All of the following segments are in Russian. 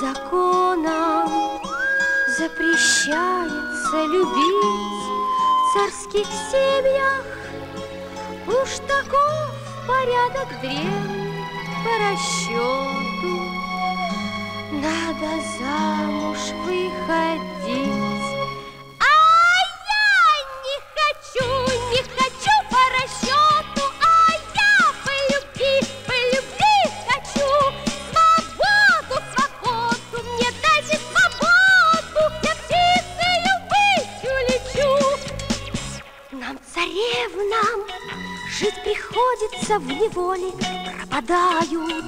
законом запрещается любить в царских семьях. Уж таков порядок древний по расчету. Надо замуж выходить приходится в неволе, пропадают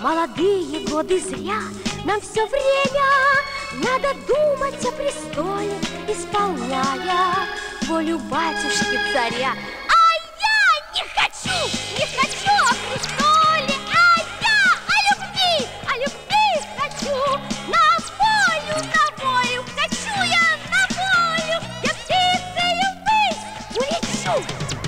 молодые годы зря. Нам все время надо думать о престоле, исполняя волю батюшки царя. Woo!